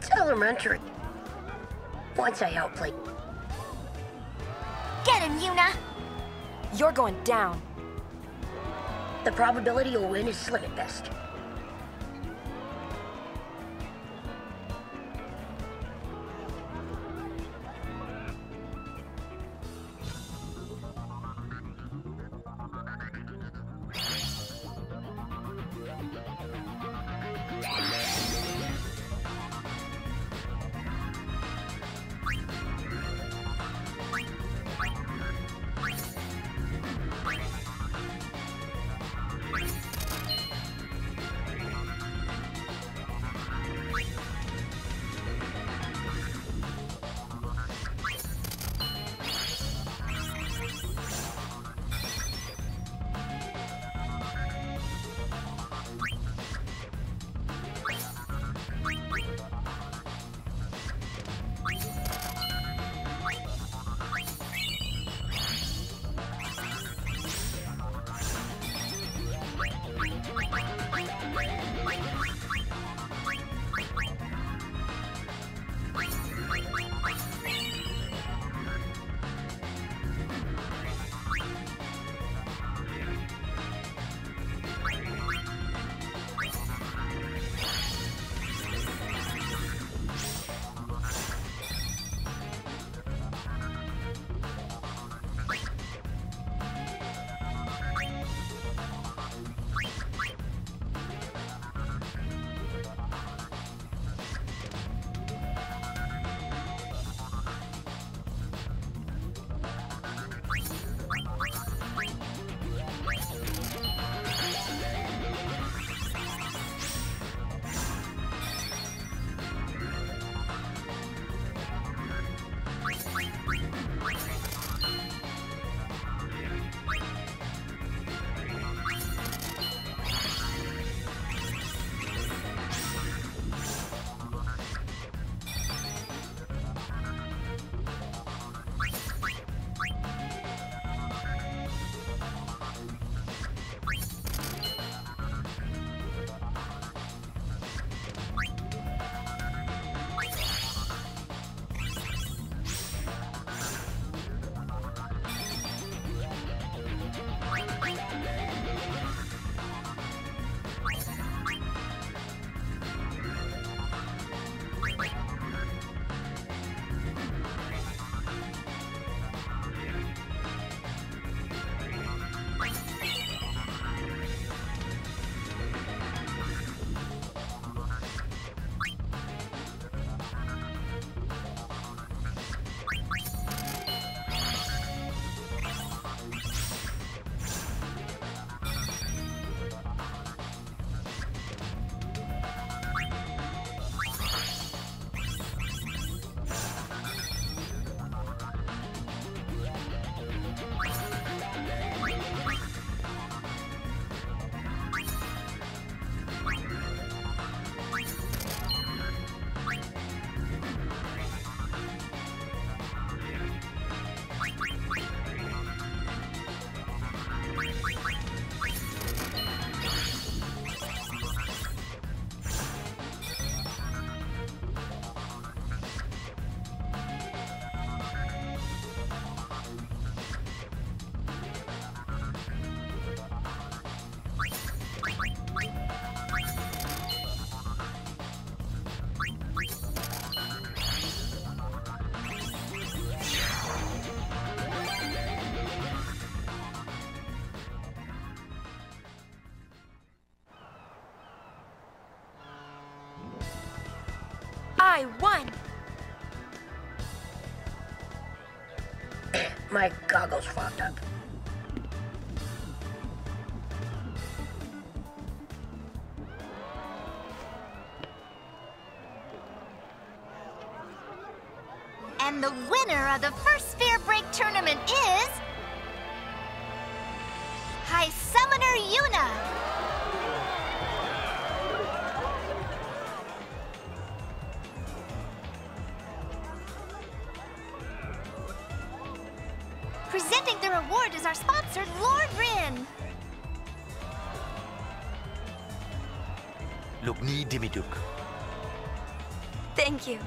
it's elementary. Once I outplayed. Get him, Yuna! You're going down. The probability you'll win is slim at best. My goggles fogged up. And the winner of the first Sphere Break tournament is... High Summoner Yuna! The reward is our sponsor, Lord Rin. me, Dimiduk. Thank you.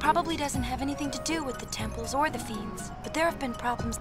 Probably doesn't have anything to do with the temples or the fiends, but there have been problems.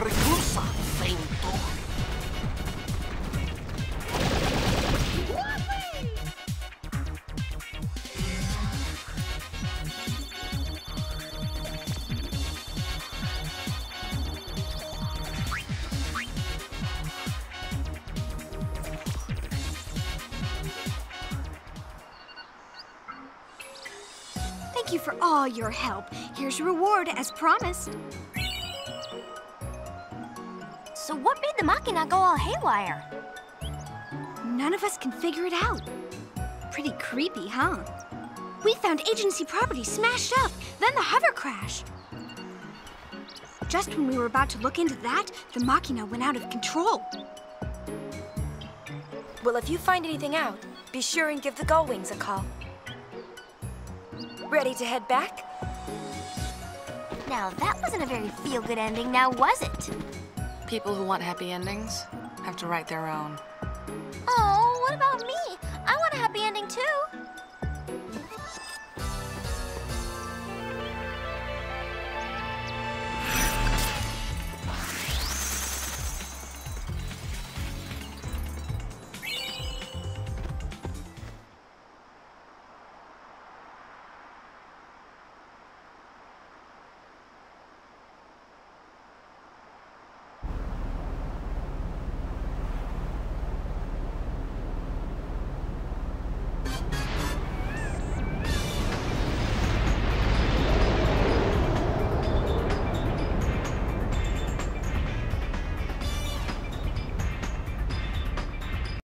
Reclusa. Thank you for all your help. Here's your reward as promised. So what made the Machina go all haywire? None of us can figure it out. Pretty creepy, huh? We found agency property smashed up, then the hover crash. Just when we were about to look into that, the Machina went out of control. Well, if you find anything out, be sure and give the Gullwings a call. Ready to head back? Now, that wasn't a very feel-good ending, now was it? People who want happy endings have to write their own. Oh, what about me? I want a happy ending too.